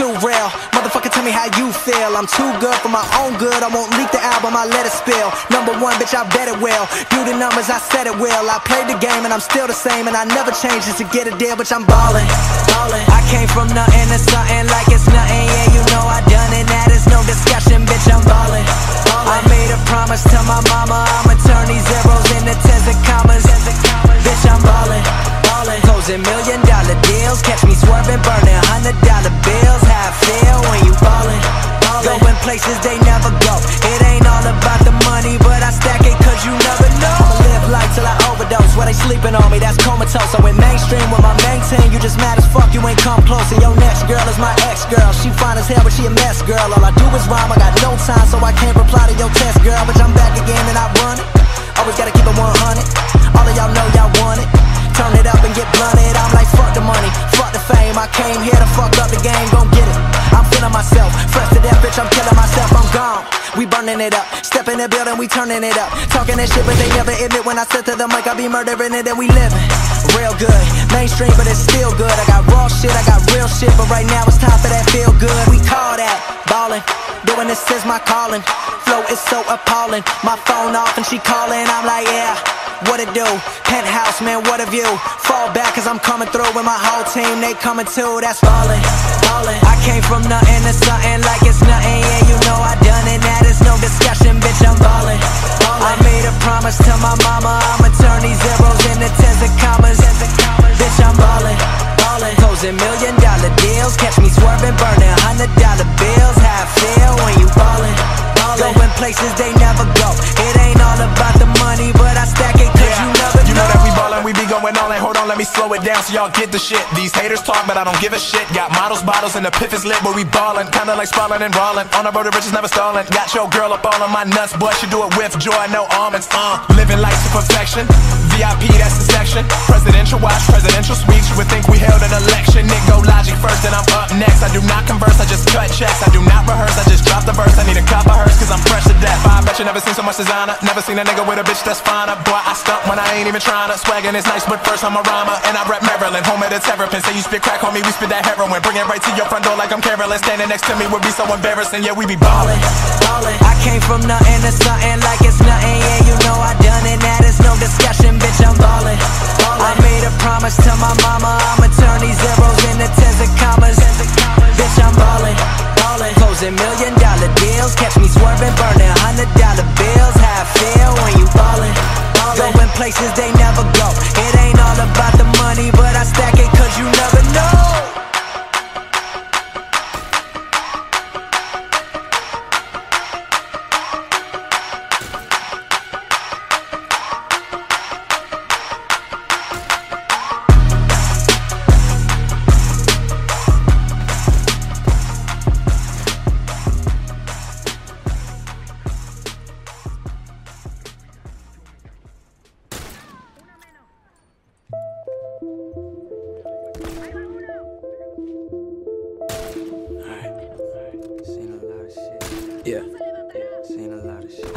too real. Motherfucker, tell me how you feel. I'm too good for my own good. I won't leak the album, I let it spill. Number one, bitch, I bet it will. Do the numbers, I said it will. I played the game and I'm still the same. And I never changed just to get a deal, bitch, I'm ballin'. ballin'. I came from nothing to something like it's nothing. Places they never go. It ain't all about the money, but I stack it cause you never know. I'ma live life till I overdose. Where they sleeping on me, that's comatose. I went mainstream with my main team. You just mad as fuck, you ain't come close. And your next girl is my ex girl. She fine as hell, but she a mess girl. All I do is rhyme, I got no time, so I can't reply to your test, girl. But I'm back again and I run it. Always gotta keep it 100. All of y'all know y'all want it. Turn it up and get blunted. I'm like, fuck the money, fuck the fame. I came here to fuck up the game, gon' get it. I'm feeling myself, bitch. I'm killing myself. I'm gone. We burning it up, step in the building, we turning it up. Talking that shit, but they never admit when I sit to the mic, I be murdering it and we living real good. Mainstream, but it's still good. I got raw shit, I got real shit, but right now it's time for that feel good. We call that ballin'. Doing this is my calling. Flow is so appalling. My phone off and she calling. I'm like, yeah, what it do? Penthouse, man, what a view. Fall back cause I'm coming through with my whole team. They coming too, that's ballin'. Ballin'. I came from nothing to something like it's nothing. Yeah, you know I done it. That is no discussion, bitch. I'm ballin'. I made a promise to my mama. I'ma turn these zeros into tens and commas. Bitch, I'm ballin'. ballin'. Closing million dollar deals. Catch me swerving, burning hundred dollar bills. How I feel when you ballin'. ballin'. Going places they never go. It ain't all about the money, but I stack it cause you never You know that we ballin', we be going all in. Hold on, me slow it down so y'all get the shit. These haters talk, but I don't give a shit. Got models, bottles, and the piff is lit, but we ballin'. Kinda like sprawling and rollin'. On the road to riches, never stallin'. Got your girl up all on my nuts, boy. She do it with joy, no almonds. Uh, living life to perfection. VIP, that's the section. Presidential watch, presidential speech. You would think we held an election. Nick go logic first, then I'm up next. I do not converse, I just cut checks. I do not rehearse, I just drop the verse. I need a cup of hers, cause I'm fresh to death. I bet you never seen so much designer. Never seen a nigga with a bitch that's finer. Boy, I stunt when I ain't even tryna. Swaggin' is nice, but first I'm a rhymer. And I rap Maryland, home of the terrapin. Say you spit crack, homie, we spit that heroin. Bring it right to your front door like I'm Carolyn. Standing next to me would be so embarrassing. Yeah, we be ballin'. ballin'. I came from nothing to something like it's nothing. Yeah, you know I done it. That is no discussion, bitch. I'm ballin'. ballin'. I made a promise to my mama. I'ma turn these zeros into tens and commas. Bitch, I'm ballin'. ballin'. Closing million dollar deals. Catch me swerving, burning hundred dollar bills. How I feel when you ballin'. ballin'. Going places they never go. Yeah.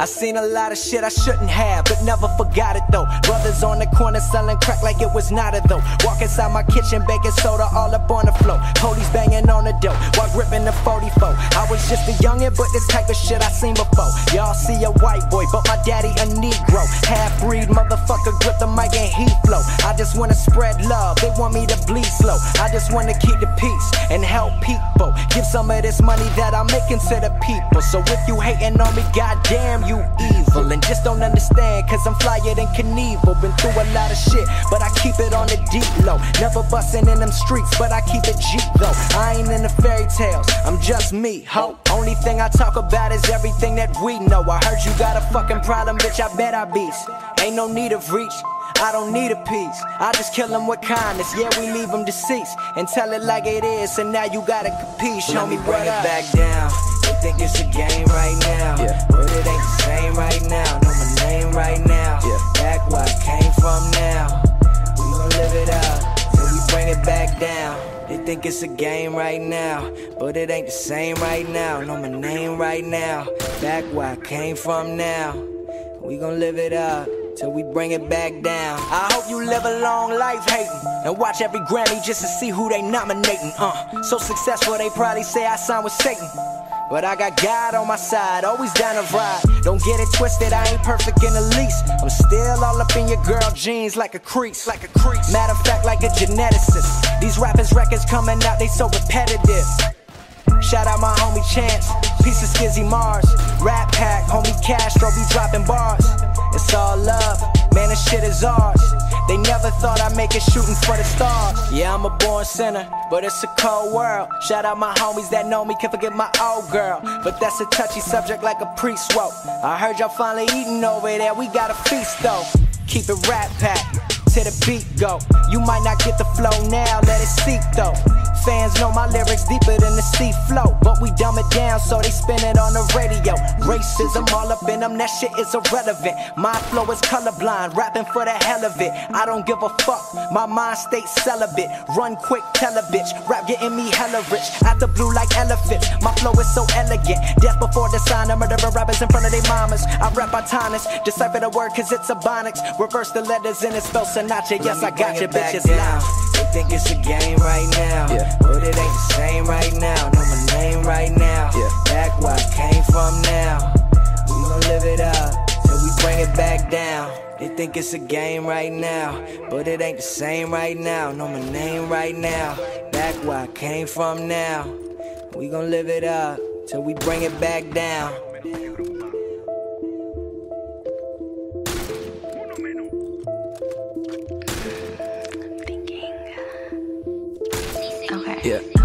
I seen a lot of shit I shouldn't have, but never forgot it though. Brothers on the corner selling crack like it was not a though. Walk inside my kitchen, baking soda all up on the floor. Police banging on the door while gripping the 44. I was just a youngin', but this type of shit I seen before. Y'all see a white boy, but my daddy a Negro. Half breed motherfucker, grip the mic and heat flow. I just wanna spread love, they want me to bleed slow. I just wanna keep the peace and help people. Give some of this money that I'm making to the people. So if you hating on me, goddamn, you evil. And just don't understand, cause I'm flyer than Knievel. Been through a lot of shit, but I keep it on the deep low. Never bustin' in them streets, but I keep it G though. I ain't in the fairy tales, I'm just me, ho. Only thing I talk about is everything that we know. I heard you got a fucking problem, bitch, I bet I beast. Ain't no need of reach. I don't need a piece. I just kill them with kindness. Yeah, we leave them deceased and tell it like it is. And now you gotta compete. Show me bring what it back down. They think it's a game right now, yeah. but it ain't the same right now. Know my name right now, yeah. back where I came from now. We gon' live it up till we bring it back down. They think it's a game right now, but it ain't the same right now. Know my name right now, back where I came from now. We gon' live it up till we bring it back down. I hope you live a long life hating and watch every Grammy just to see who they nominating. Uh, so successful they probably say I signed with Satan. But I got God on my side, always down to ride. Don't get it twisted, I ain't perfect in the least. I'm still all up in your girl jeans like a crease, like a crease. Matter of fact, like a geneticist. These rappers records coming out, they so repetitive. Shout out my homie Chance, piece of Skizzy Mars, RattPack, homie Castro be dropping bars. It's all love, man, this shit is ours. They never thought I'd make it shooting for the stars. Yeah, I'm a born sinner, but it's a cold world. Shout out my homies that know me, can't forget my old girl. But that's a touchy subject like a priest woke. I heard y'all finally eating over there, we got a feast though. Keep it RattPack till the beat go. You might not get the flow now, let it seep though. Fans know my lyrics deeper than the sea flow, but we dumb it down so they spin it on the radio. Racism all up in them, that shit is irrelevant. My flow is colorblind, rapping for the hell of it. I don't give a fuck, my mind stays celibate. Run quick, tell a bitch, rap getting me hella rich. At the blue like elephants, my flow is so elegant. Death before the sign, of murder rappers in front of their mamas. I rap Thomas, decipher the word cause it's a bonics. Reverse the letters and it spells Sinatra. Yes, I got your bitches down. They think it's a game right now, Yeah. but it ain't the same right now. Know my name right now, Yeah. back where I came from now. We gon' live it up till we bring it back down. They think it's a game right now, but it ain't the same right now. Know my name right now, back where I came from now. We gon' live it up till we bring it back down. Yeah.